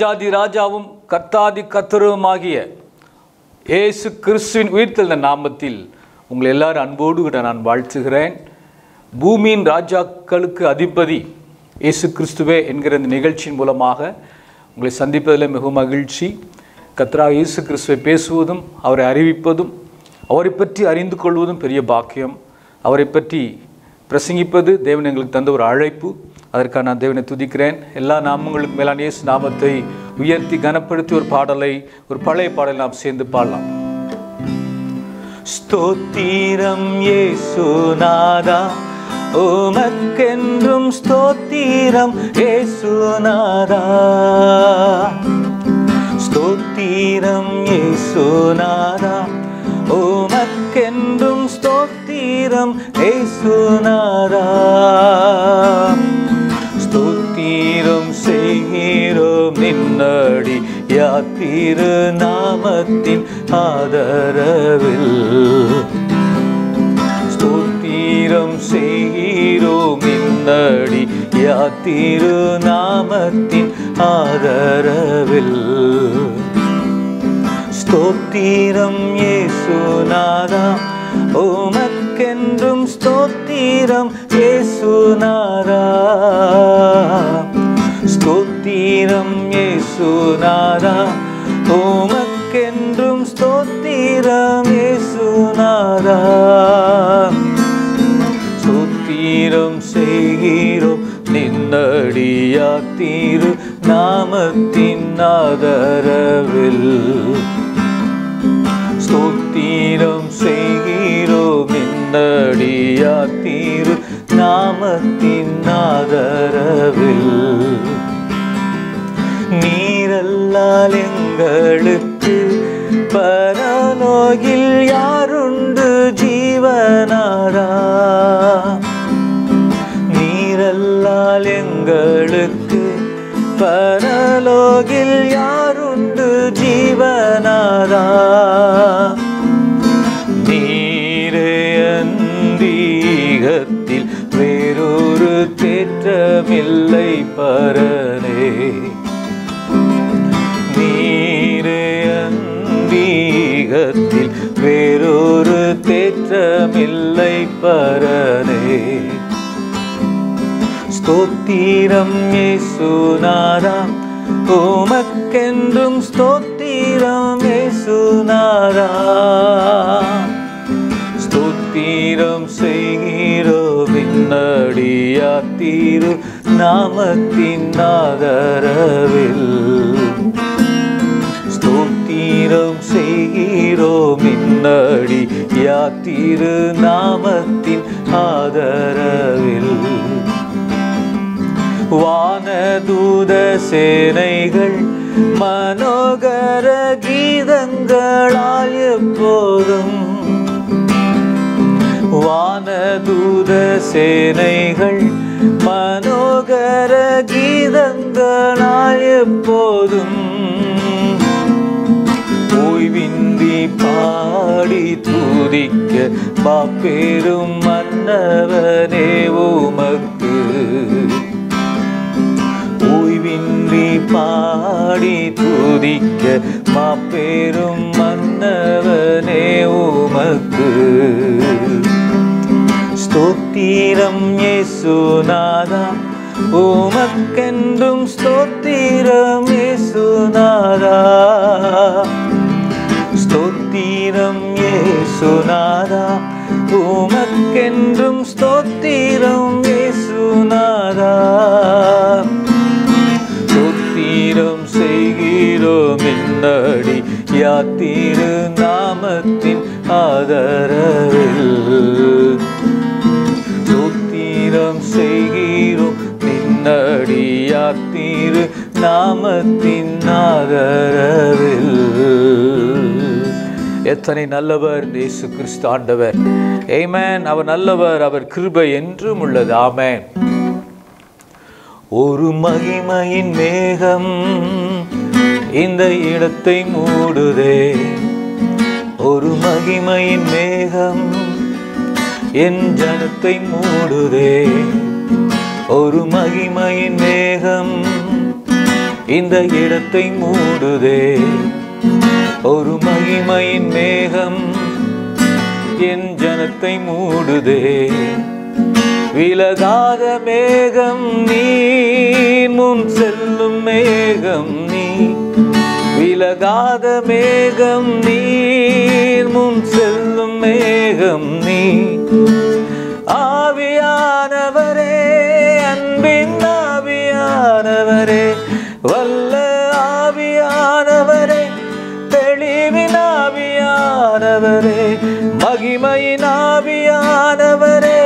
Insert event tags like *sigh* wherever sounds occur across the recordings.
ராஜாதி ராஜாவும் கர்த்தாதி கர்த்தருமாகிய இயேசு கிறிஸ்துவின் உயிர்த்தெழுந்த நாமத்தில் உங்களை எல்லாரும் அன்போடு கூட நான் வாழ்த்துகிறேன். பூமியின் ராஜாக்களுக்கு அதிபதி இயேசு கிறிஸ்துவே என்கிற இந்த நிகழ்ச்சியின் மூலமாக உங்களை சந்திப்பதில் மிகவும் மகிழ்ச்சி. கத்ரா இயேசு கிறிஸ்துவை பேசுவதும் அவரை அறிவிப்பதும் அவரை பற்றி அறிந்து கொள்வதும் பெரிய பாக்கியம். அவரை பற்றி பிரசங்கிப்பது தேவன் எங்களுக்கு தந்த ஒரு அழைப்பு. அதற்காக நான் தேவனை துதிக்கிறேன். எல்லா நாமங்களுக்கு மேலான இயேசு நாமத்தை உயர்த்தி கனப்படுத்தி ஒரு பாடலை ஒரு பழைய பாடல் நாம் சேர்ந்து பாடலாம். ஸ்தோத்திரம் இயேசுநாதா ஓமக்கென்றும் ஸ்தோத்திரம் இயேசுநாதா ஸ்தோத்திரம் நாதா ஓமத் ஸ்தோத்திரம் இயேசுநாதா ஸ்தோத்திரம் செய்கிறோம் நின்னடி யாத்திரு நாமத்தின் ஆதரவில். ஸ்தோத்திரம் செய்கிறோம் நின்னடி யாத்திரு நாமத்தின் ஆதரவில். ஸ்தோத்திரம் ஏசுநாதா உமக்கென்றும் ஸ்தோத்திரம் இயேசுநாதா ஸ்தோத்திரம் இயேசுநாதா உமக்கென்றும் ஸ்தோத்திரம் இயேசுநாதா ஸ்தோத்திரம் செய்கிறோம் நின்னடியா தீரு நாமத்தின் ஆதரவில். நாமத்தின் ஆதரவில். நீரல்லால் எங்களுக்கு பரலோகில் யாருண்டு ஜீவனாரா? நீரல்லால் எங்களுக்கு பரலோகில் யாருண்டு ஜீவனாரா? இல்லை பரனே. நீரே வேறொரு தேற்றமில்லை பரனே. ஸ்தோத்திரம் இயேசுநாதா உமக்கென்றும் ஸ்தோத்திரம் இயேசுநாதா ஸ்தோத்திரம் செய்கிறோ பின்னடியா தீரு நாமத்தின் ஆதரவில் ஸ்தோத்திரம் செய்கிறோம் இன்னடி யாத்திரு நாமத்தின் ஆதரவில். வானதூத சேனைகள் மனோகர கீதங்களால் எப்போதும் வானதூத சேனைகள் மன துதிக்க பாப்பெரும் மன்னவனே உமக்கு. ஓய்வின்றி பாடி துதிக்க மாப்பெரும் மன்னவனே உமக்கு. ஸ்தோத்திரம் இயேசுநாதா உமக்கென்றும் ஸ்தோத்திரம் இயேசுநாதா ஸ்தோத்திரம் உமக்கென்றும் ஸ்தோத்திரம் இயேசுநாதா ஸ்தோத்திரம் செய்கிறோம் என்னடி யாத்திரு நாமத்தின் ஆதரவில். ஸ்தோத்திரம் செய்கிறோம் நின்னடி யாத்திரு நாமத்தின் ஆதரவில். எத்தனை நல்லவர்? இயேசு கிறிஸ்து ஆண்டவர். ஏமேன் அவர் நல்லவர் அவர் கிருபை என்றும் உள்ளது. ஆமேன் ஒரு மகிமையின் மேகம் இந்த இடத்தை மூடுதே. ஒரு மகிமையின் மேகம் என் ஜனத்தை மூடுதே. ஒரு மகிமையின் மேகம் இந்த இடத்தை மூடுதே. ஒரு மகிமையின் மேகம் என் ஜனத்தை மூடுதே. விலகாத மேகம் நீ முன் செல்லும் மேகம் நீ. விலகாத மேகம் நீர் முன் செல்லும் மேகம் நீ. ஆவியானவரே அன்பின் ஆவியானவரே வல்ல மகிமையின் ஆவியானவரே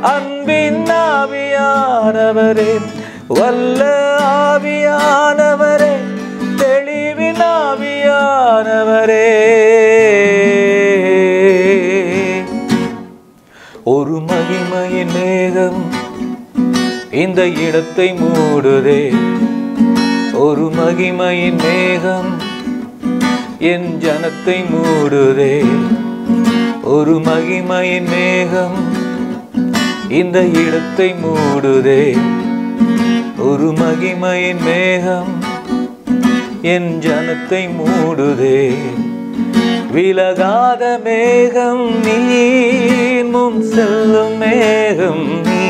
அன்பின் ஆவியானவரே வல்ல ஆவியானவரே தெளிவின் ஆவியானவரே. ஒரு மகிமையின் மேகம் இந்த இடத்தை மூடுதே. ஒரு மகிமையின் மேகம் என் ஜனத்தை மூடுதே. ஒரு மகிமையின் மேகம் இந்த இடத்தை மூடுதே. ஒரு மகிமையின் மேகம் என் ஜனத்தை மூடுதே. விலகாத மேகம் நீ முன் செல்லும் மேகம் நீ.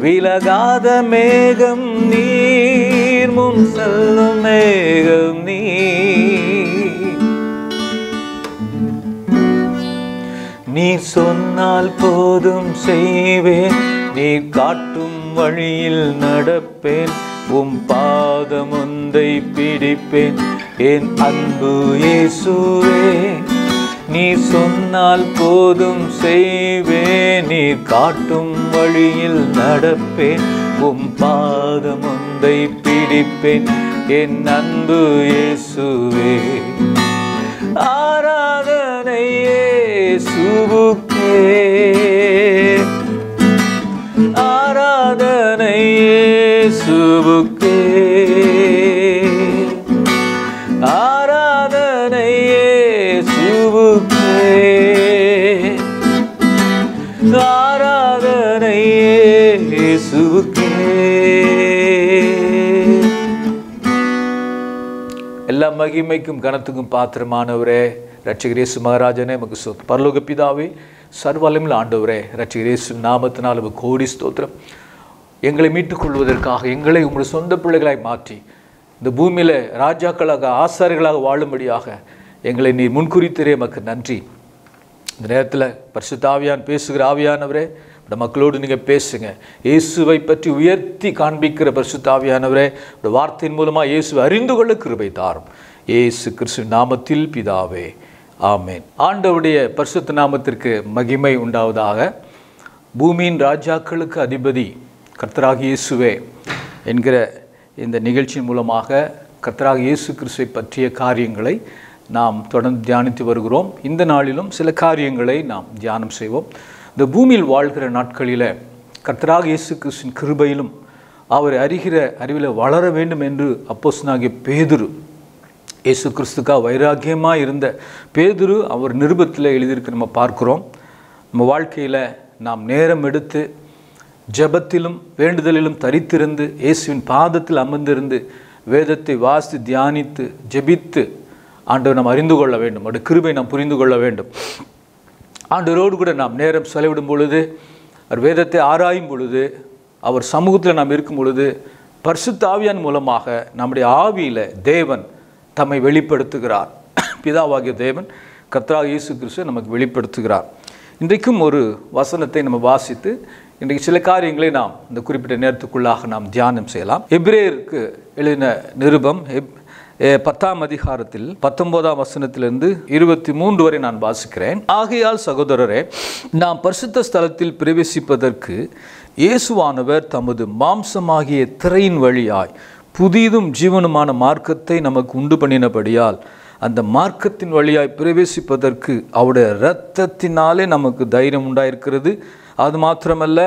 விலகாத மேகம் நீர் முன் செல்லும் மேகம் நீ சொன்னால் போதும் செய்வேன். நீ காட்டும் வழியில் நடப்பேன். உம் பாதம் ஒன்றை பிடிப்பேன். என் அன்பு இயேசுவே நீ சொன்னால் போதும் செய்வேன். நீ காட்டும் வழியில் நடப்பேன். உம் பாதம் ஒன்றை பிடிப்பேன். என் அன்பு இயேசுவே. இயேசுவுக்கே. ஆராதனை இயேசுவுக்கே. ஆராதனை இயேசுவுக்கே. ஆராதனை இயேசுவுக்கே. எல்லா மகிமைக்கும் கனத்துக்கும் பாத்திரமானவரே. ரட்சகர் இயேசு மகாராஜனே நமக்கு சொத்து பரலோக பிதாவே சர்வலமில் ஆண்டவரே ரட்சகிரேசு இயேசு நாமத்தினால் கோடி ஸ்தோத்திரம். எங்களை மீட்டுக்கொள்வதற்காக எங்களை உங்களுடைய சொந்த பிள்ளைகளாய் மாற்றி இந்த பூமியில் ராஜாக்களாக ஆசாரிகளாக வாழும்படியாக எங்களை நீ முன்குறித்தரே மக்கு நன்றி. இந்த நேரத்தில் பரிசுத்தாவியான் பேசுகிற ஆவியானவரே இந்த மக்களோடு நீங்கள் பேசுங்க. இயேசுவை பற்றி உயர்த்தி காண்பிக்கிற பரிசுத்தாவியானவரே இந்த வார்த்தையின் மூலமாக இயேசுவை அறிந்து கொள்ள கிருபை தாரும். இயேசு கிறிஸ்து நாமத்தில் பிதாவே. ஆமேன். ஆண்டவுடைய பரிசுத்த நாமத்திற்கு மகிமை உண்டாவதாக. பூமியின் ராஜாக்களுக்கு அதிபதி கர்த்தராக இயேசுவே என்கிற இந்த நிகழ்ச்சியின் மூலமாக கர்த்தராக இயேசு கிறிஸ்துவை பற்றிய காரியங்களை நாம் தொடர்ந்து தியானித்து வருகிறோம். இந்த நாளிலும் சில காரியங்களை நாம் தியானம் செய்வோம். இந்த பூமியில் வாழ்கிற நாட்களில் கர்த்தராக இயேசு கிறிஸ்துவின் கிருபையிலும் அவரை அறிகிற அறிவில் வளர வேண்டும் என்று அப்போஸ்தலனாகிய பேதுரு இயேசு கிறிஸ்துக்கா வைராக்கியமாக இருந்த பேதுரு அவர் நிருபத்தில் எழுதியிருக்கு. நம்ம பார்க்குறோம். நம்ம வாழ்க்கையில் நாம் நேரம் எடுத்து ஜெபத்திலும் வேண்டுதலிலும் தரித்திருந்து இயேசுவின் பாதத்தில் அமர்ந்திருந்து வேதத்தை வாசித்து தியானித்து ஜெபித்து ஆண்டவர் நாம் அறிந்து கொள்ள வேண்டும். அவருடைய கிருபை நாம் புரிந்து கொள்ள வேண்டும். ஆண்டவரோடு கூட நாம் நேரம் செலவிடும் பொழுது அவர் வேதத்தை ஆராயும் பொழுது அவர் சமூகத்தில் நாம் இருக்கும் பொழுது பரிசுத்த ஆவியான் மூலமாக நம்முடைய ஆவியில் தேவன் தம்மை வெளிப்படுத்துகிறார். பிதாவாகிய தேவன் கத்ரா இயேசு கிறிஸ்து நமக்கு வெளிப்படுத்துகிறார். இன்றைக்கும் ஒரு வசனத்தை நம்ம வாசித்து இன்றைக்கு சில காரியங்களை நாம் இந்த குறிப்பிட்ட நேரத்துக்குள்ளாக நாம் தியானம் செய்யலாம். எப்ரேயருக்கு எழுதின நிருபம் எப் பத்தாம் அதிகாரத்தில் பத்தொன்பதாம் வசனத்திலிருந்து இருபத்தி மூன்று வரை நான் வாசிக்கிறேன். ஆகையால் சகோதரரே நாம் பரிசுத்த ஸ்தலத்தில் பிரவேசிப்பதற்கு இயேசுவானவர் தமது மாம்சமாகிய திரையின் வழியாய் புதிதும் ஜீவனுமான மார்க்கத்தை நமக்கு உண்டு பண்ணினபடியால் அந்த மார்க்கத்தின் வழியாய் பிரவேசிப்பதற்கு அவருடைய இரத்தத்தினாலே நமக்கு தைரியம் உண்டாயிருக்கிறது. அது மாத்திரமல்ல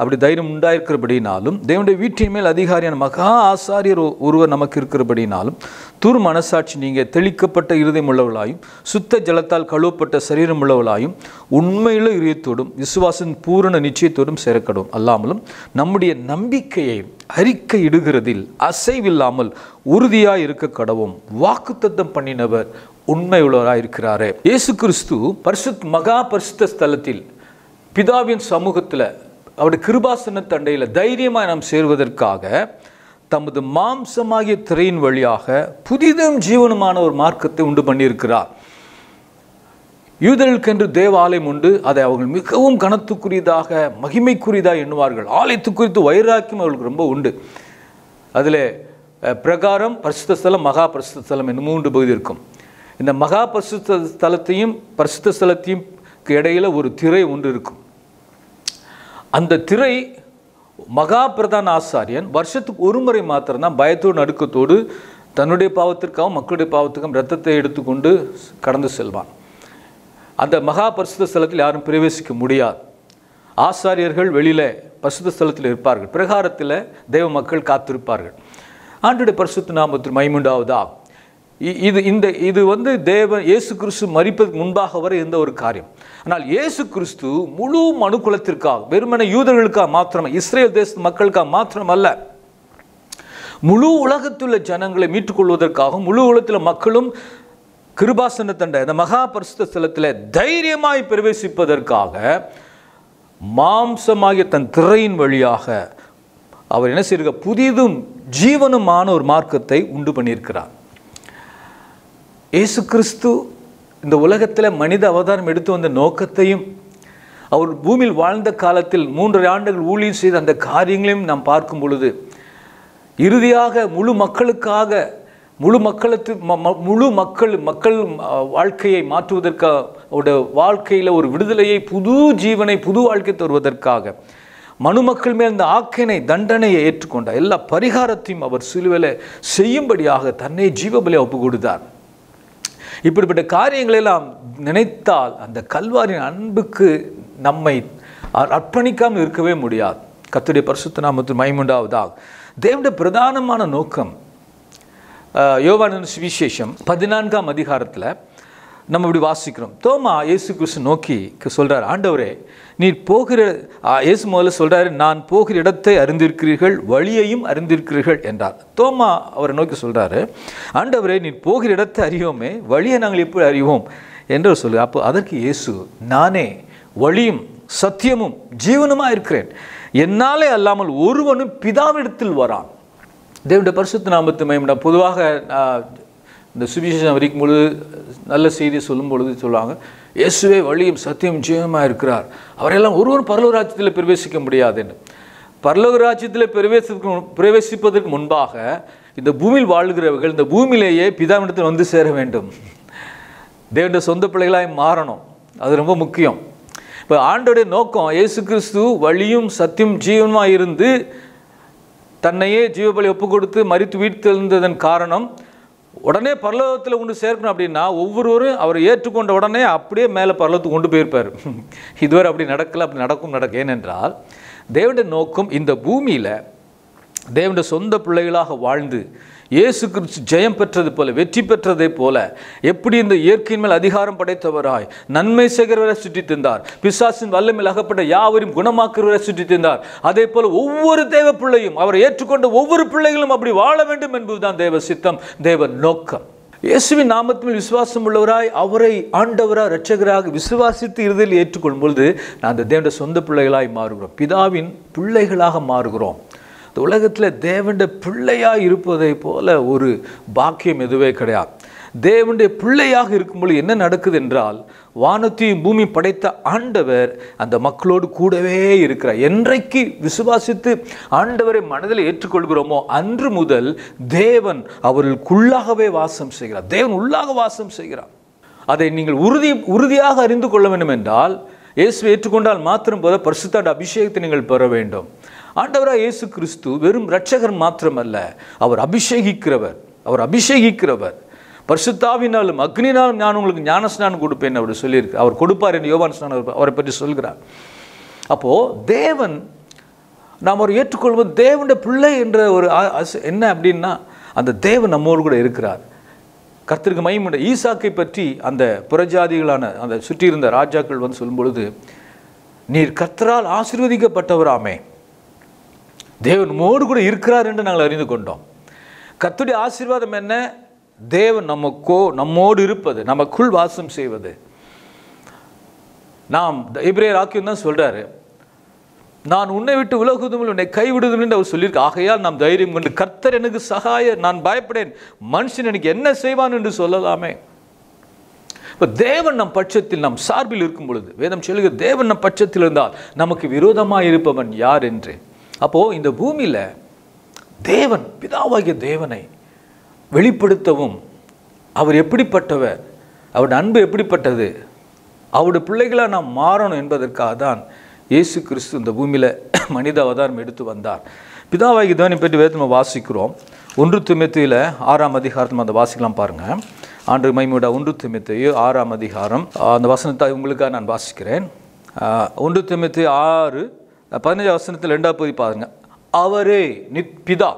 அப்படி தைரியம் உண்டாயிருக்கிறபடினாலும் தேவனுடைய வீட்டின் மேல் அதிகாரியான மகா ஆசாரியர் ஒருவர் நமக்கு இருக்கிறபடினாலும் துர் மனசாட்சி நீங்கள் தெளிக்கப்பட்ட இருதயம் உள்ளவளாயும் சுத்த ஜலத்தால் கழுவப்பட்ட சரீரம் உள்ளவளாயும் உண்மையுள்ள இதயத்தோடும் விசுவாசின் பூரண நிச்சயத்தோடும் சேரக்கடும். அல்லாமலும் நம்முடைய நம்பிக்கையை அறிக்கை இடுகிறதில் அசைவில்லாமல் உறுதியாக இருக்க கடவும் வாக்குத்தத்தம் பண்ணினவர் உண்மையுள்ளவராக உள்ளவராய் இருக்கிறாரே இயேசு கிறிஸ்து பரிசுத் மகா பரிசுத்த ஸ்தலத்தில் பிதாவின் சமூகத்தில் அவருடைய கிருபாசன தண்டையில் தைரியமாக நாம் சேர்வதற்காக தமது மாம்சமாகிய திரையின் வழியாக புதிதும் ஜீவனமான ஒரு மார்க்கத்தை உண்டு பண்ணியிருக்கிறார். யூதர்களுக்கென்று தேவ ஆலயம் உண்டு. அதை அவர்கள் மிகவும் கனத்துக்குரியதாக மகிமைக்குரியதாக எண்ணுவார்கள். ஆலயத்து குறித்து வைராக்கியம் அவர்களுக்கு ரொம்ப உண்டு. அதில் பிரகாரம் பரிசுத்த ஸ்தலம் மகா பரிசுத்த ஸ்தலம் என்று மூன்று பகுதி இருக்கும். இந்த மகா பரிசுத்த ஸ்தலத்தையும் பரிசுத்த ஸ்தலத்தையும் இடையில ஒரு திரை ஒன்று இருக்கும். அந்த திரை மகா பிரதான ஆசாரியன் வருஷத்துக்கு ஒரு முறை மாத்திரம்தான் பயத்தோடு நடுக்கத்தோடு தன்னுடைய பாவத்திற்காகவும் மக்களுடைய பாவத்துக்கும் ரத்தத்தை எடுத்துக்கொண்டு கடந்து செல்வான். அந்த மகா பரிசுத்த ஸ்தலத்தில் யாரும் பிரவேசிக்க முடியாது. ஆசாரியர்கள் வெளியில் பரிசுத்த ஸ்தலத்தில் இருப்பார்கள். பிரகாரத்தில் தெய்வ மக்கள் காத்திருப்பார்கள். ஆண்டுடைய பரிசுத்த நாமத்தில் மைமுண்டாவதா இது இந்த இது வந்து தேவன் இயேசு கிறிஸ்து மறிப்பதற்கு முன்பாக வரை இருந்த ஒரு காரியம். ஆனால் இயேசு கிறிஸ்து முழு மனுக்குலத்திற்காக வெறுமன யூதர்களுக்காக மாத்திரம் இஸ்ரேல் தேச மக்களுக்காக மாத்திரமல்ல முழு உலகத்துள்ள ஜனங்களை மீட்டுக்கொள்வதற்காகவும் முழு உலகத்தில் மக்களும் கிருபாசன தண்டை அந்த மகா பரிசுத்த ஸ்தலத்தில் தைரியமாய் பிரவேசிப்பதற்காக மாம்சமாகிய தன் திரையின் வழியாக அவர் என்ன செய்யிருக்க புதிதும் ஜீவனுமான ஒரு மார்க்கத்தை உண்டு பண்ணியிருக்கிறார். இயேசு கிறிஸ்து இந்த உலகத்தில் மனித அவதாரம் எடுத்து வந்த நோக்கத்தையும் அவர் பூமியில் வாழ்ந்த காலத்தில் மூன்று ஆண்டுகள் ஊழியம் செய்த அந்த காரியங்களையும் நாம் பார்க்கும் பொழுது இறுதியாக முழு மக்களுக்காக முழு மக்களுக்கு ம- ம- முழு மக்கள் மக்கள் வாழ்க்கையை மாற்றுவதற்காக அவருடைய வாழ்க்கையில் ஒரு விடுதலையை புது ஜீவனை புது வாழ்க்கை தருவதற்காக மனுமக்கள் மேல் இந்த ஆக்கினை தண்டனையை ஏற்றுக்கொண்டார். எல்லா பரிகாரத்தையும் அவர் சிலுவையில் செய்யும்படியாக தன்னை ஜீவபலியாக ஒப்பு கொடுத்தார் இப்படிப்பட்ட காரியங்களை எல்லாம் நினைத்தால் அந்த கல்வாரின் அன்புக்கு நம்மை அர்ப்பணிக்காமல் இருக்கவே முடியாது. கத்துடைய பரிசுத்த நாமத்தில் மைமுண்டாவதாக தேவனுடைய பிரதானமான நோக்கம் அஹ், யோவானின் சுவிசேஷம் பதினான்காம் அதிகாரத்தில் நம்ம இப்படி வாசிக்கிறோம். தோமா இயேசு கிறிஸ்து நோக்கி சொல்கிறார் ஆண்டவரே நீர் போகிற இயேசு முதல்ல சொல்கிறார் நான் போகிற இடத்தை அறிந்திருக்கிறீர்கள் வழியையும் அறிந்திருக்கிறீர்கள் என்றார். தோமா அவரை நோக்கி சொல்கிறாரு ஆண்டவரே நீர் போகிற இடத்தை அறியோமே வழியை நாங்கள் எப்படி அறிவோம்? என்று சொல்லு அப்போ அதற்கு இயேசு நானே வழியும் சத்தியமும் ஜீவனமாக இருக்கிறேன். என்னாலே அல்லாமல் ஒருவனும் பிதாவிடத்தில் வரான். தேவனுடைய பரிசுத்த நாமத்து மயம்டா பொதுவாக இந்த சுவிசேஷம் வரைக்கும் பொழுது நல்ல செய்தி சொல்லும் பொழுது சொல்லுவாங்க இயேசுவே வழியும் சத்தியம் ஜீவமாக இருக்கிறார். அவரெல்லாம் ஒருவரும் பரலோக ராஜ்யத்தில் பிரவேசிக்க முடியாதுன்னு. பரலோக ராஜ்யத்தில் பிரவேசிப்பதற்கு முன்- பிரவேசிப்பதற்கு முன்பாக இந்த பூமியில் வாழ்கிறவர்கள் இந்த பூமியிலேயே பிதாவிடத்தில் வந்து சேர வேண்டும். தேவனுடைய சொந்த பிள்ளைகளாய் மாறணும். அது ரொம்ப முக்கியம். இப்போ ஆண்டோடைய நோக்கம் இயேசு கிறிஸ்து வழியும் சத்தியம் ஜீவனமாக இருந்து தன்னையே ஜீவபலி ஒப்பு கொடுத்து மறித்து வீழ்த்தெழுந்ததன் காரணம் உடனே பரலோகத்தில் கொண்டு சேர்க்கணும் அப்படின்னா ஒவ்வொருவரும் அவரை ஏற்றுக்கொண்ட உடனே அப்படியே மேலே பரலோகத்துக்கு கொண்டு போயிருப்பார். *laughs* இதுவரை அப்படி நடக்கலை அப்படி நடக்கும் நடக்க. ஏனென்றால் தேவனுடைய நோக்கம் இந்த பூமியில் தேவனுடைய சொந்த பிள்ளைகளாக வாழ்ந்து இயேசு கிறிஸ்து ஜெயம் பெற்றது போல வெற்றி பெற்றதை போல எப்படி இந்த இயற்கையின் மேல் அதிகாரம் படைத்தவராய் நன்மை செய்கிறவரை சுற்றி தந்தார் பிசாசின் வல்லமையில் அகப்பட்ட யாவரையும் குணமாக்குறவரை சுற்றி தந்தார் அதே போல ஒவ்வொரு தேவ பிள்ளையும் அவரை ஏற்றுக்கொண்ட ஒவ்வொரு பிள்ளைகளும் அப்படி வாழ வேண்டும் என்பதுதான் தேவ சித்தம் தேவ நோக்கம். இயேசுவின் நாமத்தில் விசுவாசம் உள்ளவராய் அவரை ஆண்டவராக இரட்சகராக விசுவாசித்து இறுதியில் ஏற்றுக்கொள்ளும் பொழுது நான் அந்த தேவனுடைய சொந்த பிள்ளைகளாய் மாறுகிறோம். பிதாவின் பிள்ளைகளாக மாறுகிறோம். இந்த உலகத்தில் தேவண்ட பிள்ளையாக இருப்பதை போல ஒரு பாக்கியம் எதுவே கிடையாது. தேவனுடைய பிள்ளையாக இருக்கும்போது என்ன நடக்குது என்றால் வானத்தையும் பூமி படைத்த ஆண்டவர் அந்த மக்களோடு கூடவே இருக்கிறார். என்றைக்கு விசுவாசித்து ஆண்டவரை மனதில் ஏற்றுக்கொள்கிறோமோ அன்று முதல் தேவன் அவர்களுக்குள்ளாகவே வாசம் செய்கிறார். தேவன் உள்ளாக வாசம் செய்கிறார். அதை நீங்கள் உறுதி உறுதியாக அறிந்து கொள்ள வேண்டும் என்றால் இயேசு ஏற்றுக்கொண்டால் மாத்திரம் போத பரிசுத்தாண்ட அபிஷேகத்தை நீங்கள் பெற வேண்டும். ஆண்டவராக இயேசு கிறிஸ்து வெறும் இரட்சகர் மாத்திரமல்ல அவர் அபிஷேகிக்கிறவர் அவர் அபிஷேகிக்கிறவர். பரிசுத்தாவினாலும் அக்னினாலும் நான் உங்களுக்கு ஞானஸ்நானம் கொடுப்பேன் அவர் சொல்லியிருக்கு. அவர் கொடுப்பார் என்று யோவான் ஸ்நானம் அவரை பற்றி சொல்கிறார். அப்போது தேவன் நாம் ஒரு ஏற்றுக்கொள்வது தேவனுடைய பிள்ளை என்ற ஒரு என்ன அப்படின்னா அந்த தேவன் நம்மோடு கூட இருக்கிறார். கர்த்தருக்கு மகிமுண்ட ஈசாக்கை பற்றி அந்த புறஜாதிகளான அந்த சுற்றியிருந்த ராஜாக்கள் வந்து சொல்லும் பொழுது நீர் கர்த்தரால் ஆசீர்வதிக்கப்பட்டவராமே. தேவன் மோடு கூட இருக்கிறார் என்று நாங்கள் அறிந்து கொண்டோம். கத்துடைய ஆசீர்வாதம் என்ன? தேவன் நமக்கோ நம்மோடு இருப்பது நமக்குள் வாசம் செய்வது. நாம் இப்ரேயர் ஆக்கியம் தான் சொல்கிறாரு நான் உன்னை விட்டு உலகுதுமில் உன்னை கைவிடுதும் என்று அவர் சொல்லியிருக்க. ஆகையால் நாம் தைரியம் கொண்டு கர்த்தர் எனக்கு சகாய நான் பயப்படேன். மனுஷன் எனக்கு என்ன செய்வான் என்று சொல்லலாமே. இப்போ தேவன் நம் பட்சத்தில் நம் சார்பில் இருக்கும் பொழுது வேதம் சொல்லுகிற தேவன் நம் பட்சத்தில் இருந்தால் நமக்கு விரோதமாக இருப்பவன் யார் என்று? அப்போது இந்த பூமியில் தேவன் பிதாவாகிய தேவனை வெளிப்படுத்தவும் அவர் எப்படிப்பட்டவர் அவருடைய அன்பு எப்படிப்பட்டது அவருடைய பிள்ளைகளாக நாம் மாறணும் என்பதற்காக தான் இயேசு கிறிஸ்து இந்த பூமியில் *coughs* மனித அவதாரம் எடுத்து வந்தார். பிதாவாகி தேவனை பற்றி வேதத்தை வாசிக்கிறோம். ஒன்று திமுத்தியில் ஆறாம் அதிகாரத்தில் அந்த வாசிக்கலாம் பாருங்கள் ஆண்டு மைமூடா ஒன்று திமுத்தையு ஆறாம் அதிகாரம். அந்த வசனத்தை உங்களுக்காக நான் வாசிக்கிறேன். ஒன்று திமுத்தி ஆறு பதினஞ்சாம் வசனத்தில் ரெண்டாவது பகுதி பாருங்க. அவரே நித் பிதா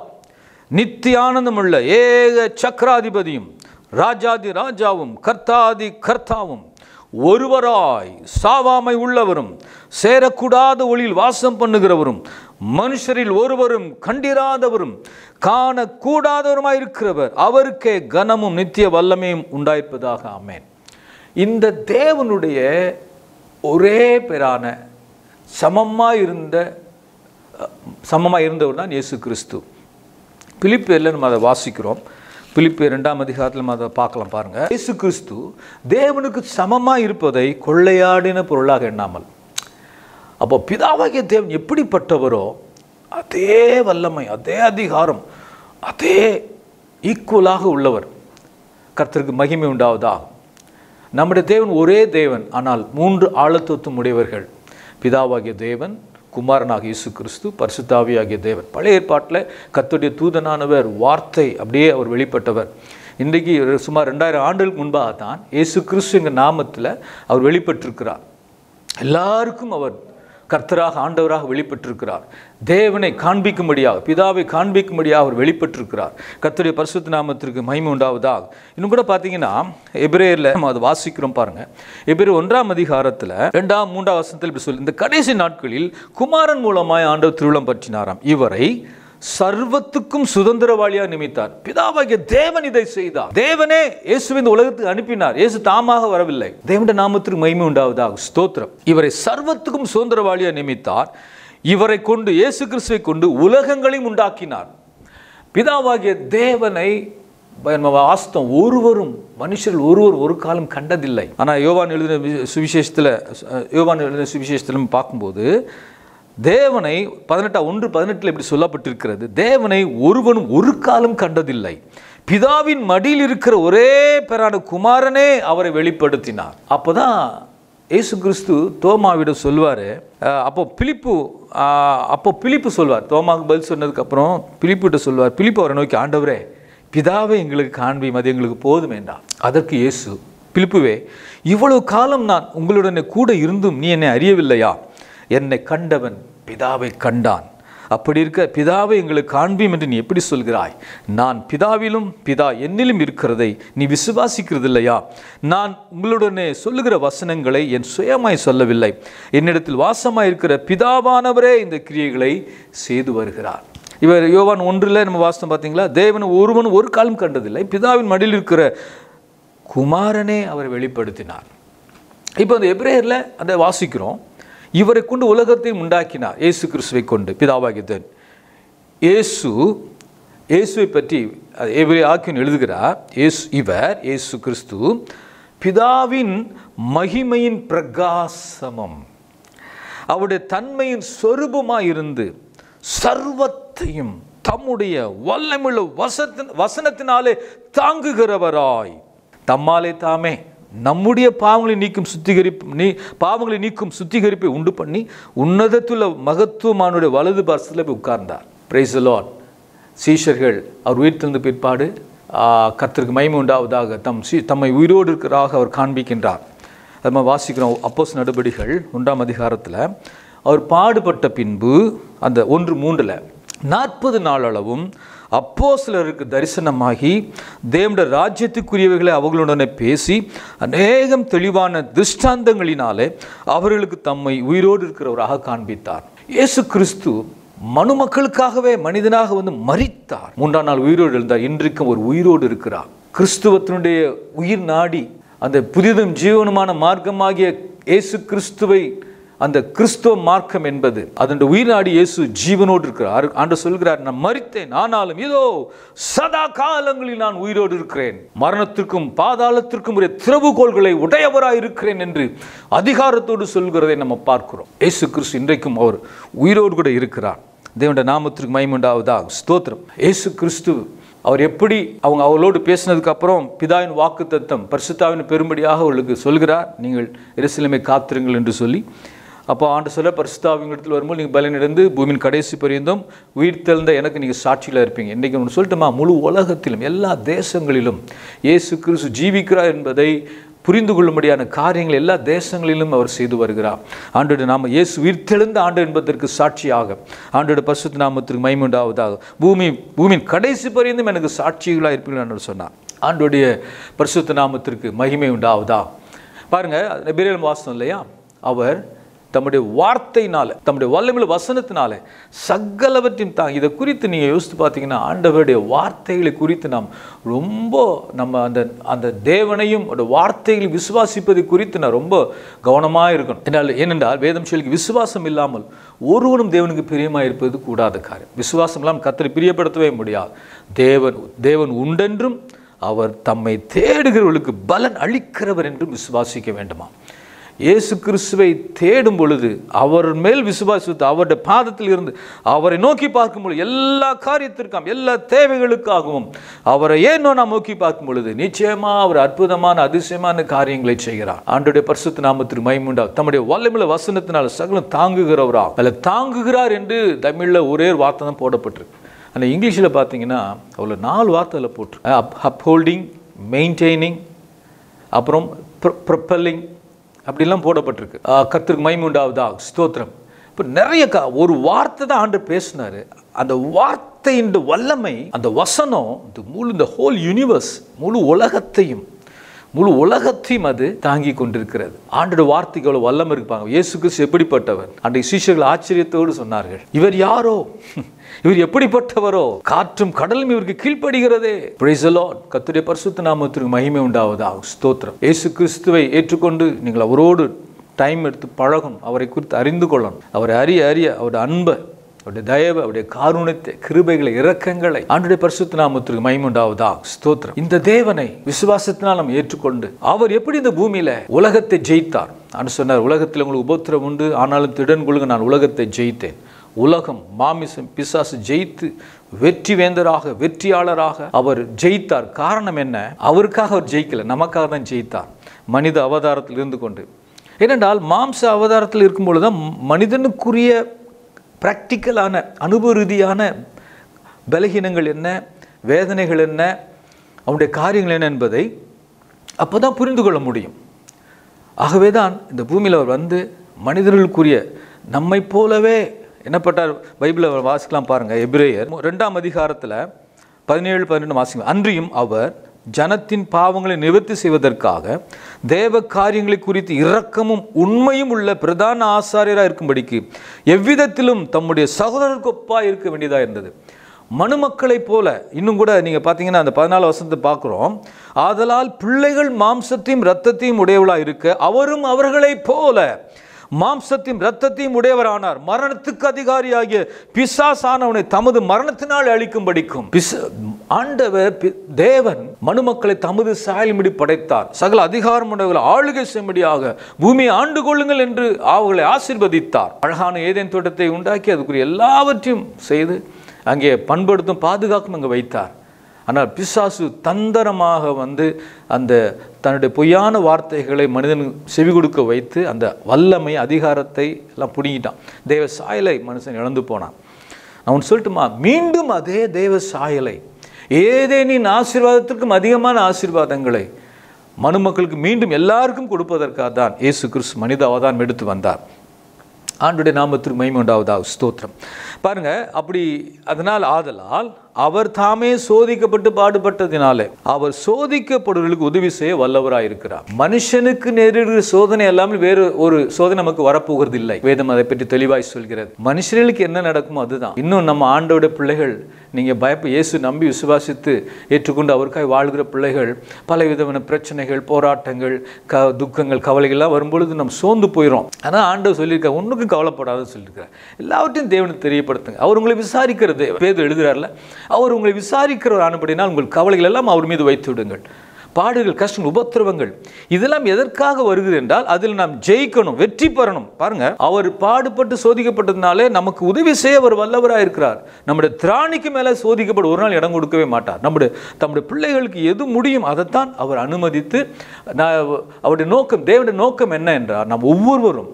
நித்தியானந்தமுள்ள ஏக சக்கராதிபதியும் ராஜாதி ராஜாவும் கர்த்தாதி கர்த்தாவும் ஒருவராய் சாவாமை உள்ளவரும் சேரக்கூடாத ஒளியில் வாசம் பண்ணுகிறவரும் மனுஷரில் ஒருவரும் கண்டிராதவரும் காணக்கூடாதவருமாய் இருக்கிறவர். அவருக்கே கனமும் நித்திய வல்லமையும் உண்டாயிருப்பதாக. ஆமென். இந்த தேவனுடைய ஒரே பேரான சமமாக இருந்த சமமாக இருந்தவர் தான் இயேசு கிறிஸ்து. பிலிப்பேரில் நம்ம அதை வாசிக்கிறோம். பிலிப்பு ரெண்டாம் அதிகாரத்தில் நம்ம அதை பார்க்கலாம் பாருங்கள் இயேசு கிறிஸ்து தேவனுக்கு சமமாக இருப்பதை கொள்ளையாடின பொருளாக எண்ணாமல். அப்போ பிதாவாகிய தேவன் எப்படிப்பட்டவரோ அதே வல்லமை அதே அதிகாரம் அதே ஈக்குவலாக உள்ளவர். கர்த்தருக்கு மகிமை உண்டாவதாக. நம்முடைய தேவன் ஒரே தேவன் ஆனால் மூன்று ஆழத்துவத்தும் உடையவர்கள். பிதாவாகிய தேவன் குமாரனாகிய இயேசு கிறிஸ்து பரிசுத்தாவியாகிய தேவன். பழைய ஏற்பாட்டில் கத்துடைய தூதனானவர் வார்த்தை அப்படியே அவர் வெளிப்பட்டவர். இன்றைக்கு சுமார் ரெண்டாயிரம் ஆண்டுகளுக்கு முன்பாக தான் இயேசு கிறிஸ்து எங்கள் நாமத்தில் அவர் வெளிப்பட்டிருக்கிறார். எல்லாருக்கும் அவர் கர்த்தராக ஆண்டவராக வெளிப்பட்டிருக்கிறார். தேவனை காண்பிக்கும்படியாக பிதாவை காண்பிக்கும்படியாக அவர் வெளிப்பட்டிருக்கிறார். கர்த்தருடைய பரிசுத்த நாமத்திற்கு மகிமை உண்டாவதாக. இன்னும் கூட பார்த்தீங்கன்னா எபிரேயரில் நம்ம அதை வாசிக்கிறோம் பாருங்கள் எபிரே ஒன்றாம் அதிகாரத்தில் ரெண்டாம் மூன்றாம் வசனத்தில் இப்படி சொல்லி இந்த கடைசி நாட்களில் குமாரன் மூலமாய் ஆண்டவர் திருவிழம் பற்றினாராம். இவரை சர்வத்துக்கும் சுதந்திரவாளியாக நிமித்தார். பிதாவாகிய தேவன் இதை செய்தார். தேவனே இயேசுவை இந்த உலகத்துக்கு அனுப்பினார். இயேசு தாமாக வரவில்லை. தேவனுடைய நாமத்திற்கு மகிமை உண்டாவதாக ஸ்தோத்திரம். இவரை சர்வத்துக்கும் சுதந்திரவாளியாக நிமித்தார். இவரை கொண்டு இயேசு கிறிஸ்துவை கொண்டு உலகங்களையும் உண்டாக்கினார். பிதாவாகிய தேவனை ஆஸ்தம் வாஸ்தம் ஒருவரும் மனுஷர்கள் ஒருவர் ஒரு காலம் கண்டதில்லை. ஆனால் யோவான் எழுதின சுவிசேஷத்தில் யோவான் எழுதின சுவிசேஷத்திலும் பார்க்கும்போது தேவனை பதினெட்டா ஒன்று பதினெட்டில் இப்படி சொல்லப்பட்டிருக்கிறது. தேவனை ஒருவனும் ஒரு காலம் கண்டதில்லை. பிதாவின் மடியில் இருக்கிற ஒரே பேரான குமாரனே அவரை வெளிப்படுத்தினார். அப்போதான் இயேசு கிறிஸ்து தோமாவிடம் சொல்வார் அப்போ பிலிப்பு அப்போ பிலிப்பு சொல்வார். தோமாவுக்கு பதில் சொன்னதுக்கப்புறம் பிலிப்புகிட்ட சொல்வார் பிலிப்பு அவரை நோக்கி ஆண்டவரே பிதாவை எங்களுக்கு காண்பியும் அது எங்களுக்கு போதும் என்றார். அதற்கு இயேசு பிலிப்புவே இவ்வளவு காலம் நான் உங்களுடனே கூட இருந்தும் நீ என்னை அறியவில்லையா? என்னை கண்டவன் பிதாவை கண்டான். அப்படி இருக்க பிதாவை எங்களுக்கு காண்பியும் என்று நீ எப்படி சொல்கிறாய்? நான் பிதாவிலும் பிதா என்னிலும் இருக்கிறதை நீ விசுவாசிக்கிறது இல்லையா நான் உங்களுடனே சொல்லுகிற வசனங்களை என் சுயமாய் சொல்லவில்லை. என்னிடத்தில் வாசமாய் இருக்கிற பிதாவானவரே இந்த கிரியைகளை செய்து வருகிறார். இவர் யோவான் ஒன்றில் நம்ம வாசனம் பார்த்தீங்களா? தேவன் ஒருவன் ஒரு காலம் கண்டதில்லை. பிதாவின் மடியில் இருக்கிற குமாரனே அவர் வெளிப்படுத்தினார். இப்போ அந்த எப்ரேயரில் அதை வாசிக்கிறோம். இவரை கொண்டு உலகத்தையும் உண்டாக்கினார். இயேசு கிறிஸ்துவை கொண்டு. பிதாவாகிதன் இயேசு இயேசுவை பற்றி எவரே ஆக்கியன் எழுதுகிறார். இயேசு இவர் இயேசு கிறிஸ்து பிதாவின் மகிமையின் பிரகாசமம். அவருடைய தன்மையின் சொரூபமாக இருந்து சர்வத்தையும் தம்முடைய வல்லமிழ வசத்தின் வசனத்தினாலே தாங்குகிறவராய். தம்மாலே தாமே. நம்முடைய பாவங்களை நீக்கும் சுத்திகரிப்பு நீ பாவங்களை நீக்கும் சுத்திகரிப்பை உண்டு பண்ணி உன்னதத்துள்ள மகத்துவமானுடைய வலது பாசத்தில் போய் உட்கார்ந்தார். பிரைஸ் லான் சீஷர்கள் அவர் உயிர் பிற்பாடு ஆ, கர்த்தருக்கு உண்டாவதாக தம் சீ தம்மை உயிரோடு இருக்கிறாக அவர் காண்பிக்கின்றார். அது நம்ம வாசிக்கிறோம் அப்போஸ் நடபடிகள் ஒன்றாம் அதிகாரத்தில். அவர் பாடுபட்ட பின்பு அந்த ஒன்று மூன்றில் நாற்பது நாளளவும் அப்போ சிலருக்கு தரிசனமாகி தேவனுடைய ராஜ்யத்துக்குரியவைகளை அவர்களுடனே பேசி அநேகம் தெளிவான திருஷ்டாந்தங்களினாலே அவர்களுக்கு தம்மை உயிரோடு இருக்கிறவராக காண்பித்தார். இயேசு கிறிஸ்து மனுமக்களுக்காகவே மனிதனாக வந்து மறித்தார் மூன்றாம் நாள் உயிரோடு எழுந்தார். இன்றைக்கும் ஒரு உயிரோடு இருக்கிறார். கிறிஸ்துவத்தினுடைய உயிர் நாடி அந்த புதிதும் ஜீவனுமான மார்க்கமாகிய இயேசு கிறிஸ்துவை அந்த கிறிஸ்துவ மார்க்கம் என்பது அதனுடைய உயிர் நாடி இயேசு ஜீவனோடு இருக்கிறார். ஆண்டு சொல்கிறார் நான் மறித்தேன் ஆனாலும் இதோ சதா காலங்களில் நான் உயிரோடு இருக்கிறேன். மரணத்திற்கும் பாதாளத்திற்கும் உரிய திறவுகோள்களை உடையவராய் இருக்கிறேன் என்று அதிகாரத்தோடு சொல்கிறதை நம்ம பார்க்கிறோம். இயேசு கிறிஸ்து இன்றைக்கும் அவர் உயிரோடு கூட இருக்கிறார். தேவனுடைய நாமத்திற்கு மயமுண்டாவதா ஸ்தோத்திரம். இயேசு கிறிஸ்து அவர் எப்படி அவங்க அவளோடு பேசினதுக்கு அப்புறம் பிதாவின் வாக்கு தத்தம் பரிசுத்தாவின் பெரும்படியாக அவர்களுக்கு சொல்கிறார். நீங்கள் எருசலேமை காத்திருங்கள் என்று சொல்லி அப்போ ஆண்டு சொல்ல பரிசுத்தாவிங்கிடத்தில் வரும்போது நீங்கள் பலனிடந்து பூமியின் கடைசி பரியந்தம் உயிர் தெழுந்த எனக்கு நீங்கள் சாட்சியில் இருப்பீங்க. இன்றைக்கி ஒன்று சொல்லட்டுமா? முழு உலகத்திலும் எல்லா தேசங்களிலும் இயேசு கிறிஸ்து ஜீவிக்கிறார் என்பதை புரிந்து கொள்ளும்படியான காரியங்கள் எல்லா தேசங்களிலும் அவர் செய்து வருகிறார். ஆண்டோட நாம இயேசு உயிர்த்தெழுந்த ஆண்டு என்பதற்கு சாட்சியாக ஆண்டோட பரிசுத்த நாமத்திற்கு மைமுண்டாவதாக பூமி பூமியின் கடைசி பரியந்தம் எனக்கு சாட்சிகளாக இருப்பீர்கள் என்று சொன்னார். ஆண்டோடைய பரிசுத்த நாமத்திற்கு மகிமை உண்டாவதா? பாருங்கள் நெபிரியல் வாசனம் இல்லையா? அவர் தம்முடைய வார்த்தையினால தம்முடைய வல்லமில் வசனத்தினால சகலவற்றையும் தாங்க இதை குறித்து நீங்கள் யோசித்து பார்த்தீங்கன்னா ஆண்டவருடைய வார்த்தைகளை குறித்து நாம் ரொம்ப நம்ம அந்த அந்த தேவனையும் அந்த வார்த்தைகளை விசுவாசிப்பதை குறித்து நான் ரொம்ப கவனமாக இருக்கணும். என்னால் ஏனென்றால் வேதம் சொல்லி விசுவாசம் இல்லாமல் ஒருவனும் தேவனுக்கு பிரியமாக இருப்பது கூடாத காரியம். விசுவாசம் இல்லாமல் கத்தரை பிரியப்படுத்தவே முடியாது. தேவன் தேவன் உண்டென்றும் அவர் தம்மை தேடுகிறவர்களுக்கு பலன் அளிக்கிறவர் என்றும் விசுவாசிக்க வேண்டுமா இயேசு கிறிஸ்துவை தேடும் பொழுது அவர் மேல் விசுவாசித்து அவருடைய பாதத்தில் இருந்து அவரை நோக்கி பார்க்கும் பொழுது எல்லா காரியத்திற்கும் எல்லா தேவைகளுக்காகவும் அவரை ஏனோ நாம் நோக்கி பார்க்கும் பொழுது நிச்சயமாக அவர் அற்புதமான அதிசயமான காரியங்களை செய்கிறார். ஆண்டுடைய பரிசுத்த நாமத்திற்கு மைமுண்டா தம்முடைய வல்லமில வசனத்தினால் சகலம் தாங்குகிறவரா? அதில் தாங்குகிறார் என்று தமிழில் ஒரே ஒரு வார்த்தை தான் போடப்பட்டிருக்கு. ஆனால் இங்கிலீஷில் பார்த்தீங்கன்னா அவ்வளோ நாலு வார்த்தையில் போட்டு அப் அப்ஹோல்டிங் மெயின்டைனிங் அப்புறம் ப்ரொப்பல்லிங் அப்படிலாம் போடப்பட்டிருக்கு. கத்திற்கு மைமுண்டாவதா ஸ்தோத்திரம். இப்போ நிறைய கா ஒரு வார்த்தை தான் ஆண்டு பேசினார். அந்த வார்த்தையின் வல்லமை அந்த வசனம் இந்த முழு இந்த ஹோல் யூனிவர்ஸ் முழு உலகத்தையும் முழு உலகத்தையும் அது தாங்கி கொண்டிருக்கிறது. ஆண்டோட வார்த்தைக்கு அவ்வளோ வல்லம் இருப்பாங்க இயேசு கிறிஸ்து எப்படிப்பட்டவர்? அன்றைய சீஷர்கள் ஆச்சரியத்தோடு சொன்னார்கள். இவர் யாரோ? இவர் எப்படிப்பட்டவரோ? காற்றும் கடலும் இவருக்கு கீழ்ப்படுகிறதே. பிரைசலோ கத்துடைய பரிசுத்த நாமத்திற்கு மகிமை உண்டாவதா ஸ்தோத்திரம். ஏசு கிறிஸ்துவை ஏற்றுக்கொண்டு நீங்கள் அவரோடு டைம் எடுத்து பழகணும் அவரை குறித்து அறிந்து கொள்ளணும். அவரை அறிய அறிய அவருடைய அன்பை அவருடைய தயவு அவருடைய காரணத்தை கிருபைகளை இரக்கங்களை ஆண்டுடைய பரிசுத்த நாமத்திற்கு மைமுண்டாவதா ஸ்தோத்திரம். இந்த தேவனை விசுவாசத்தினால் நாம் ஏற்றுக்கொண்டு அவர் எப்படி இந்த பூமியில உலகத்தை ஜெயித்தார்? அனு சொன்னார் உலகத்தில் உங்களுக்கு உபத்திரம் உண்டு. ஆனாலும் திடன் கொள்ளுங்க நான் உலகத்தை ஜெயித்தேன். உலகம் மாமிசம் பிசாசு ஜெயித்து வெற்றி வேந்தராக வெற்றியாளராக அவர் ஜெயித்தார். காரணம் என்ன? அவருக்காக அவர் ஜெயிக்கல நமக்காக தான் ஜெயித்தார். மனித அவதாரத்தில் இருந்து கொண்டு. ஏனென்றால் மாம்ச அவதாரத்தில் இருக்கும் பொழுதுதான் மனிதனுக்குரிய ப்ராக்டிக்கலான அனுபவ ரீதியான பலகீனங்கள் என்ன வேதனைகள் என்ன அவனுடைய காரியங்கள் என்ன என்பதை அப்போ தான் புரிந்து கொள்ள முடியும். ஆகவே தான் இந்த பூமியில் அவர் வந்து மனிதர்களுக்குரிய நம்மை போலவே என்னப்பட்டார் பைபிளில் வாசிக்கலாம் பாருங்கள் எபிரேயர் ரெண்டாம் அதிகாரத்தில் பதினேழு பதினெண்டு வாசிங்க. அன்றியும் அவர் ஜனத்தின் பாவங்களை நிவர்த்தி செய்வதற்காக தேவ காரியங்களை குறித்து இரக்கமும் உண்மையும் உள்ள பிரதான ஆசாரியராக இருக்கும்படிக்கு எவ்விதத்திலும் தம்முடைய சகோதரருக்கு ஒப்பாக இருக்க வேண்டியதாக இருந்தது. மனுமக்களைப் போல இன்னும் கூட நீங்கள் பார்த்தீங்கன்னா அந்த பதினாலு வருஷத்தை பார்க்குறோம் ஆதலால் பிள்ளைகள் மாம்சத்தையும் இரத்தத்தையும் உடையவளாக இருக்க அவரும் அவர்களைப் போல மாம்சத்தையும் இரத்தத்தையும் உடையவரானார். மரணத்துக்கு அதிகாரியாகிய பிசாசானவனை தமது மரணத்தினால் அழிக்கும்படிக்கும் பிச ஆண்டவர் தேவன் மனுமக்களை தமது சாயல்படி படைத்தார். சகல அதிகாரம் உடையவர்கள் ஆளுகை செய்யும்படியாக பூமியை ஆண்டு கொள்ளுங்கள் என்று அவர்களை ஆசிர்வதித்தார். அழகான ஏதேன் தோட்டத்தை உண்டாக்கி அதுக்குரிய எல்லாவற்றையும் செய்து அங்கே பண்படுத்தும் பாதுகாக்கும் அங்கே வைத்தார். ஆனால் பிசாசு தந்தரமாக வந்து அந்த தன்னுடைய பொய்யான வார்த்தைகளை மனிதன் செவி கொடுக்க வைத்து அந்த வல்லமை அதிகாரத்தை எல்லாம் பிடுங்கிட்டான். தேவ சாயலை மனுஷன் இழந்து போனான். நான் ஒன்று சொல்லட்டுமா? மீண்டும் அதே தேவ சாயலை. ஏதேனின் ஆசீர்வாதத்திற்கும் அதிகமான ஆசீர்வாதங்களை மனுமக்களுக்கு மீண்டும் எல்லாருக்கும் கொடுப்பதற்காக தான் இயேசு கிறிஸ்து மனித அவதாரம் எடுத்து வந்தார். ஆண்டுடைய நாமத்திற்கு மகிமை ஸ்தோத்திரம். பாருங்க அப்படி அதனால் ஆதலால் அவர் தாமே சோதிக்கப்பட்டு பாடுபட்டதினாலே அவர் சோதிக்கப்படுவர்களுக்கு உதவி செய்ய வல்லவராக இருக்கிறார். மனுஷனுக்கு நேரிடுகிற சோதனை எல்லாமே வேறு ஒரு சோதனை நமக்கு வரப்போகிறது இல்லை வேதம் அதை பற்றி தெளிவாய் சொல்கிறது. மனுஷர்களுக்கு என்ன நடக்குமோ அதுதான். இன்னும் நம்ம ஆண்டோட பிள்ளைகள் நீங்கள் பயப்ப இயேசு நம்பி விசுவாசித்து ஏற்றுக்கொண்டு அவருக்காய் வாழ்கிற பிள்ளைகள் பல விதமான பிரச்சனைகள் போராட்டங்கள் க துக்கங்கள் கவலைகள்லாம் வரும்பொழுது நம்ம சோர்ந்து போயிடும் ஆனால் ஆண்டவர் சொல்லியிருக்கார் ஒன்றுக்கும் கவலைப்படாதுன்னு சொல்லியிருக்காரு எல்லாவற்றையும் தேவனுக்கு தெரியப்படுத்துங்க. அவர் உங்களை விசாரிக்கிறது பேர் எழுதுகிறார்ல அவர் உங்களை விசாரிக்கிறவர் ஆனபடினால் உங்கள் கவலைகள் எல்லாம் அவர் மீது வைத்து விடுங்கள். பாடுகள் கஷ்டம் உபத்திரவங்கள் இதெல்லாம் எதற்காக வருகிறது என்றால் அதில் நாம் ஜெயிக்கணும் வெற்றி பெறணும். பாருங்க அவர் பாடுபட்டு சோதிக்கப்பட்டதுனாலே நமக்கு உதவி செய்ய அவர் வல்லவராக இருக்கிறார். நம்முடைய திராணிக்கு மேலே சோதிக்கப்பட ஒரு நாள் இடம் கொடுக்கவே மாட்டார். நம்முடைய தம்முடைய பிள்ளைகளுக்கு எது முடியும் அதைத்தான் அவர் அனுமதித்து நான் அவருடைய நோக்கம் தேவனுடைய நோக்கம் என்ன என்றார் நாம் ஒவ்வொருவரும்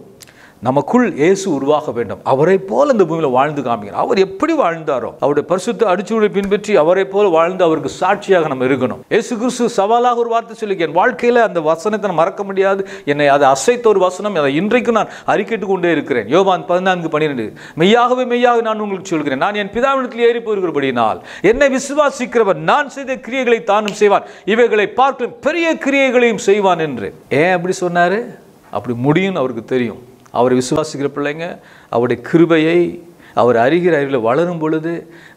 நமக்குள் இயேசு உருவாக வேண்டும். அவரை போல் இந்த பூமியில் வாழ்ந்து காமிக்கிறார் அவர் எப்படி வாழ்ந்தாரோ அவருடைய பரிசுத்த அடிச்சுவடை பின்பற்றி அவரை போல் வாழ்ந்து அவருக்கு சாட்சியாக நம்ம இருக்கணும். இயேசு கிறிஸ்து சவாலாக ஒரு வார்த்தை சொல்லி என் வாழ்க்கையில் அந்த வசனத்தை நான் மறக்க முடியாது. என்னை அதை அசைத்த ஒரு வசனம் அதை இன்றைக்கும் நான் அறிக்கிட்டு கொண்டே இருக்கிறேன். யோவான் பதினான்கு பன்னிரெண்டு. மெய்யாகவே மெய்யாக நான் உங்களுக்கு சொல்கிறேன். நான் என் பிதாவினத்தில் ஏறி போயிருக்கிறபடினால் என்னை விசுவாசிக்கிறவன் நான் செய்த கிரியைகளை தானும் செய்வான். இவைகளை பார்க்கும் பெரிய கிரியைகளையும் செய்வான் என்று. ஏன் அப்படி சொன்னார்? அப்படி முடியும்னு அவருக்கு தெரியும். அவரை விசுவாசிக்கிற பிள்ளைங்க அவருடைய கிருபையை அவர் அறிகிற அறிவில் வளரும் பொழுது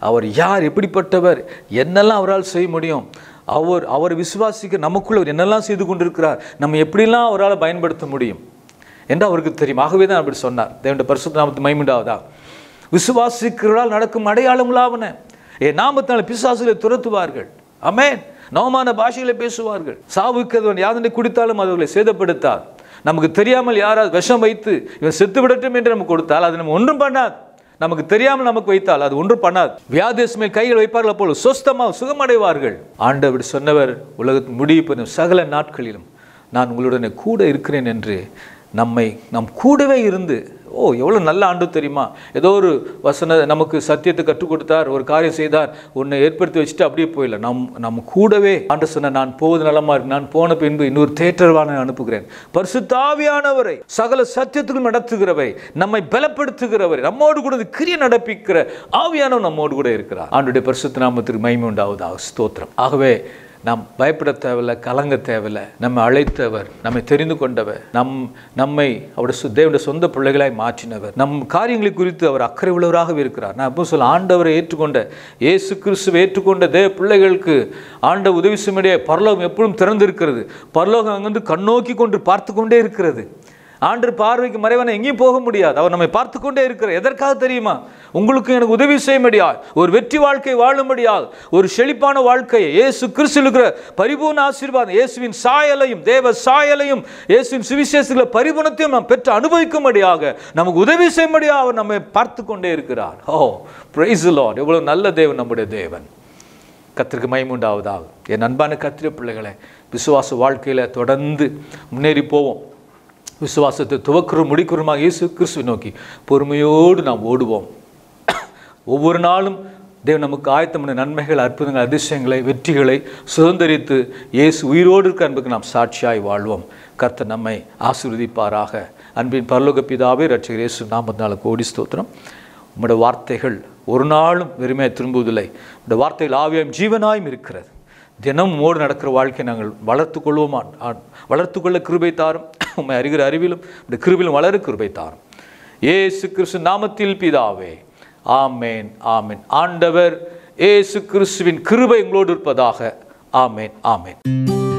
அவர் யார் எப்படிப்பட்டவர் என்னெல்லாம் அவரால் செய்ய முடியும் அவர் அவர் விசுவாசிக்க நமக்குள்ள அவர் என்னெல்லாம் செய்து கொண்டிருக்கிறார் நம்ம எப்படிலாம் அவரால் பயன்படுத்த முடியும் என்று அவருக்கு தெரியும். ஆகவே தான் அப்படி சொன்னார். தேவனுடைய பரிசுத்த நாமத்து மைமுண்டாவதா விசுவாசிக்கிறவர்களால் நடக்கும் அடையாளங்களாவன. என் நாமத்தினால் பிசாசுகளை துரத்துவார்கள். அமேன் நவமான பாஷைகளை பேசுவார்கள். சாவுக்கு அதுவன் யாதனை குடித்தாலும் அவர்களை சேதப்படுத்தார் நமக்கு தெரியாமல் யாராவது விஷம் வைத்து இவன் செத்து விடட்டும் என்று நமக்கு கொடுத்தால் அது நம்ம ஒன்றும் பண்ணாது. நமக்கு தெரியாமல் நமக்கு வைத்தால் அது ஒன்றும் பண்ணாது. வியாதேச மேல் கைகள் வைப்பார்கள் போல சொஸ்தமாக சுகமடைவார்கள். ஆண்டவர் சொன்னவர் உலகத்தின் முடிவு பெறும் சகல நாட்களிலும் நான் உங்களுடனே கூட இருக்கிறேன் என்று நம்மை நம் கூடவே இருந்து ஓ எவ்வளோ நல்ல ஆண்டு தெரியுமா? ஏதோ ஒரு வசன நமக்கு சத்தியத்தை கற்றுக் கொடுத்தார் ஒரு காரியம் செய்தார் உன்னை ஏற்படுத்தி வச்சுட்டு அப்படியே போயிடல. நம் நம்ம கூடவே ஆண்டு சொன்ன நான் போவது நலமா இருக்கு. நான் போன பின்பு இன்னொரு தேட்டர்வான அனுப்புகிறேன். பரிசுத்தாவியானவரை சகல சத்தியத்துக்கும் நடத்துகிறவை நம்மை பலப்படுத்துகிறவரை நம்மோடு கூட கிரிய நடப்பிக்கிற ஆவியானவர் நம்மோடு கூட இருக்கிறார். ஆண்டுடைய பரிசுத்த நாமத்திற்கு மகிமை உண்டாவதாக. ஸ்தோத்திரம். ஆகவே நாம் பயப்பட தேவையில்லை கலங்க தேவையில்லை. நம்மை அழைத்தவர் நம்மை தெரிந்து கொண்டவர் நம் நம்மை அவருடைய தேவனுடைய சொந்த பிள்ளைகளாய் மாற்றினவர். நம் காரியங்களை குறித்து அவர் அக்கறை உள்ளவராகவே இருக்கிறார். நான் எப்போ சொல்ல ஆண்டவரை ஏற்றுக்கொண்ட இயேசு கிறிஸ்துவை ஏற்றுக்கொண்ட தேவ பிள்ளைகளுக்கு ஆண்ட உதவி சுமையுடைய பரலோகம் எப்பொழுதும் திறந்திருக்கிறது. பரலோகம் அங்கிருந்து கண்ணோக்கி கொண்டு பார்த்து கொண்டே இருக்கிறது. ஆண்டு பார்வைக்கு மறைவான எங்கேயும் போக முடியாது. அவர் நம்மை பார்த்து கொண்டே இருக்கிறார். எதற்காக தெரியுமா? உங்களுக்கு எனக்கு உதவி செய்ய முடியாது ஒரு வெற்றி வாழ்க்கை வாழும்படியால் ஒரு செழிப்பான வாழ்க்கையை இயேசு கிறிஸ்து இருக்கிற பரிபூர்ண ஆசீர்வாதம் இயேசுவின் சாயலையும் தேவ சாயலையும் இயேசுவின் சுவிசேஷத்தில் பரிபூர்ணத்தையும் நாம் பெற்று அனுபவிக்கும்படியாக நமக்கு உதவி செய்யும்படியா அவர் நம்மை பார்த்து கொண்டே இருக்கிறார். ஓ பிரைஸ் லார்ட் எவ்வளோ நல்ல தேவன் நம்முடைய தேவன். கத்திற்கு மைமுண்டாவதாக என் அன்பான கத்திர பிள்ளைகளை விசுவாச வாழ்க்கையில் தொடர்ந்து முன்னேறி போவோம். விசுவாசத்தை துவக்கிறோம் முடிக்கிறோமாக இயேசு கிறிஸ்துவை நோக்கி. பொறுமையோடு நாம் ஓடுவோம். ஒவ்வொரு நாளும் தேவன் நமக்கு ஆயத்தமான நன்மைகள் அற்புதங்கள் அதிசயங்களை வெற்றிகளை சுதந்திரித்து இயேசு உயிரோடு இருக்க அன்புக்கு நாம் சாட்சியாய் வாழ்வோம். கர்த்த நம்மை ஆசிர்வதிப்பாராக. அன்பின் பரலோக பிதாவே ரட்சகர் இயேசு நாலு கோடி ஸ்தோத்திரம். உங்களோட வார்த்தைகள் ஒரு நாளும் வெறுமையாக திரும்புவதில்லை. உங்களோட வார்த்தைகள் ஆவியம் ஜீவனாயும் இருக்கிறது. தினம் மோடு நடக்கிற வாழ்க்கை நாங்கள் வளர்த்து கொள்வோம்? வளர்த்து கொள்ள கிருபை தாரும். *coughs* உண்மை அறிகிற அறிவிலும் இந்த கிருபிலும் வளர கிருபை தாரும். ஏசு கிறிஸ்து நாமத்தில் பிதாவே. ஆமேன் ஆமேன். ஆண்டவர் ஏசு கிறிஸ்துவின் கிருபை எங்களோடு இருப்பதாக. ஆமேன் ஆமேன்.